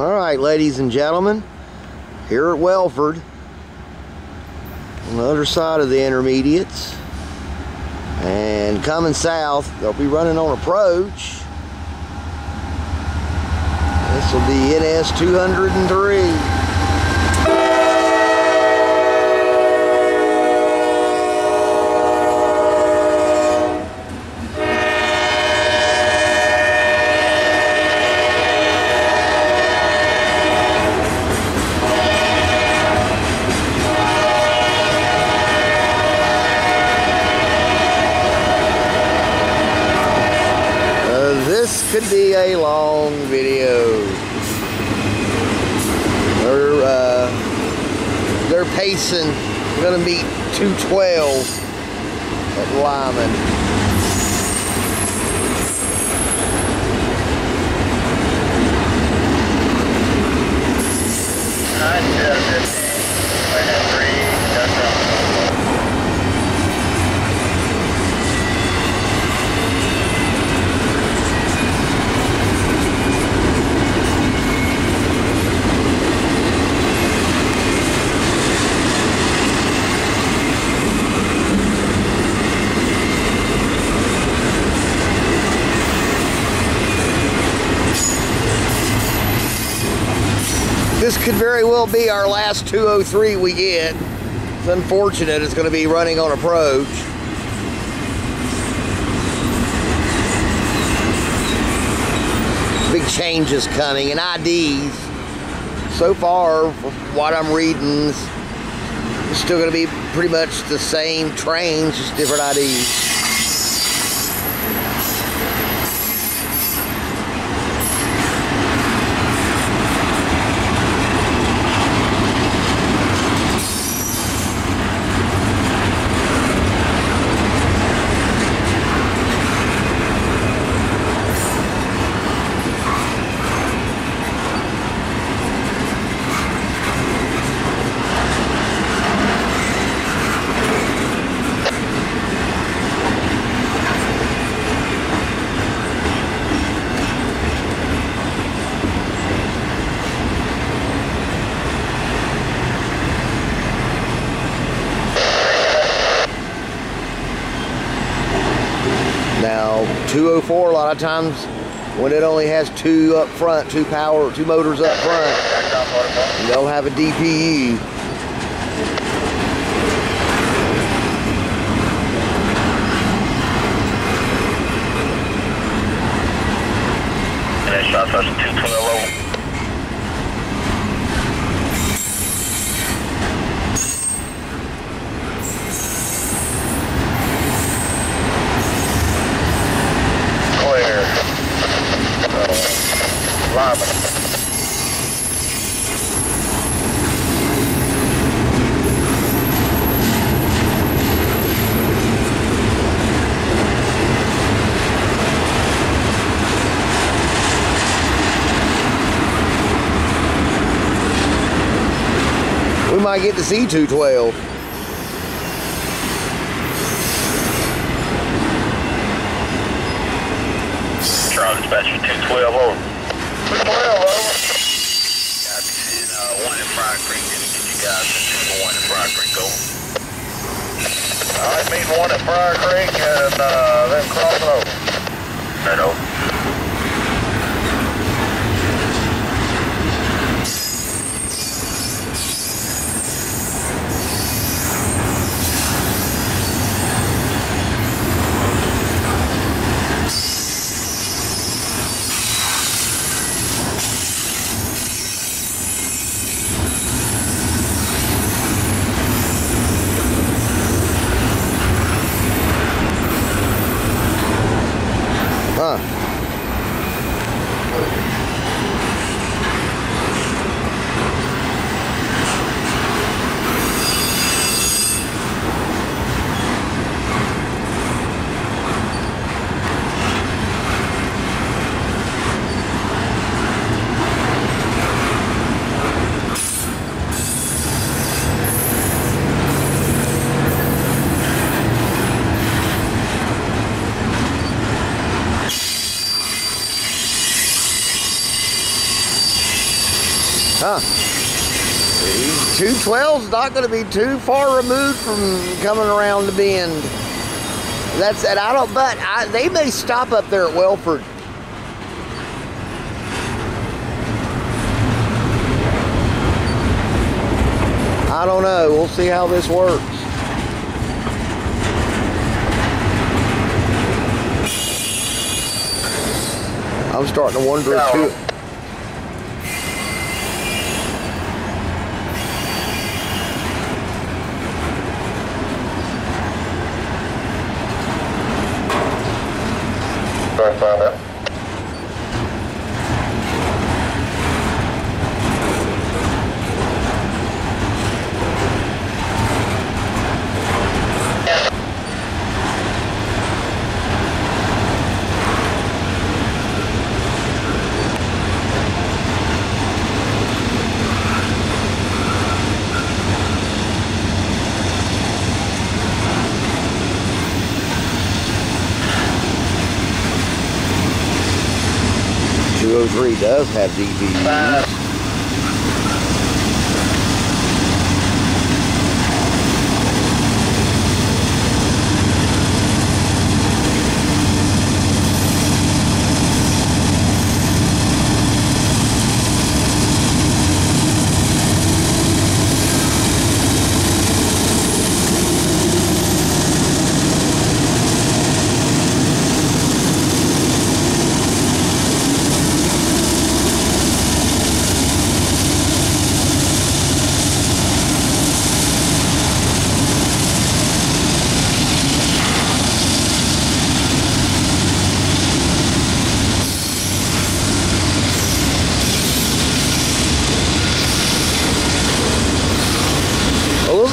All right, ladies and gentlemen, here at Wellford, on the other side of the intermediates, and coming south, they'll be running on approach. This will be NS 203. Uh, this could be a long video. They're uh, they're pacing. We're gonna meet 212 at Lyman. Could very well be our last 203 we get. It's unfortunate it's going to be running on approach. Big changes coming and IDs. So far, what I'm reading, it's still going to be pretty much the same trains, just different IDs. Now, 204, a lot of times when it only has two up front, two power, two motors up front, they'll have a DPU. And that shot touching 212 Clear. Uh, Lyman. We might get to see 212. Charlie Dispatcher 212 over. 212 over. Copy, and uh, one in Fry Creek. Didn't get you guys to one in Fry Creek over. Alright, meeting one at Fry Creek and uh, then crossing over. Right over. Huh. Huh. 212's not going to be too far removed from coming around the bend. That's and I don't. But I, they may stop up there at Wellford. I don't know. We'll see how this works. I'm starting to wonder if two, Steuerfahrer. 3 does have DPUs.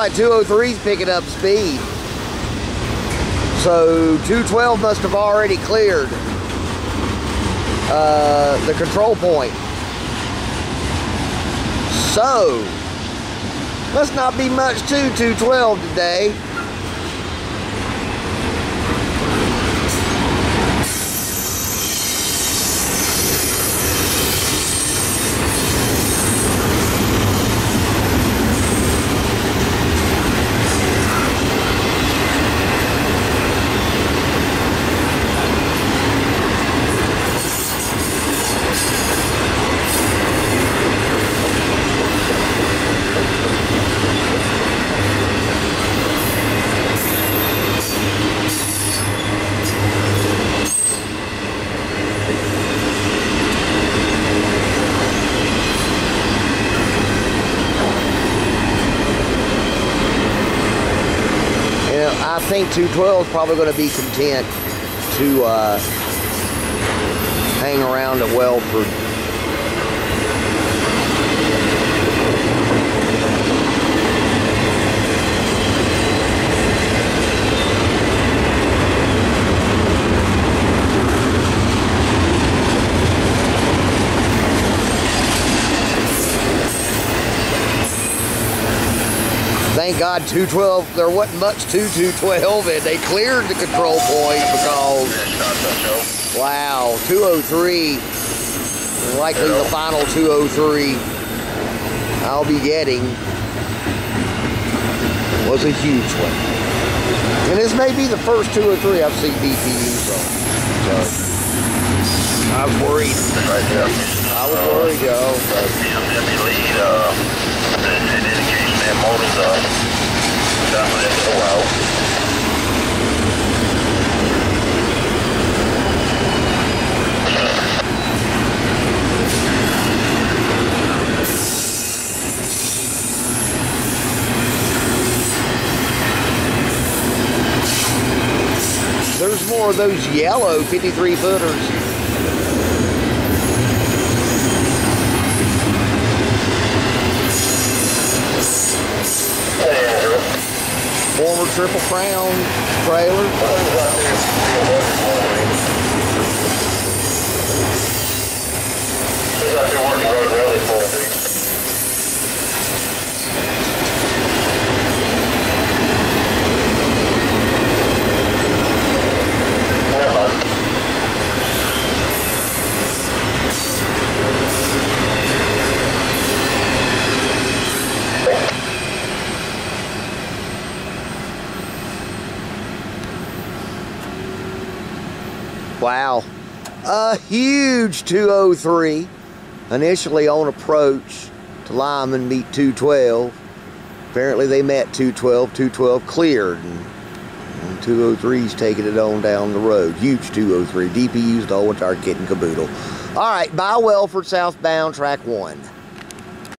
Like 203's picking up speed. So 212 must have already cleared uh, the control point. So, must not be much to 212 today. You know, I think 212 is probably going to be content to uh, hang around at Wellford. Thank God 212, there wasn't much to 212 and they cleared the control point because, Shots up, Joe. wow, 203, likely the final 203 I'll be getting was a huge one. And this may be the first 203 I've seen DPUs on. So, I was worried. Right. I was worried, yo. That motor's into the well. There's more of those yellow 53 footers. former Triple Crown trailer. A huge 203. Initially on approach to Lyman, meet 212. Apparently they met 212. 212 cleared. And, 203's taking it on down the road. Huge 203. DPU's the whole entire kit and caboodle. All right, by Wellford southbound, track one.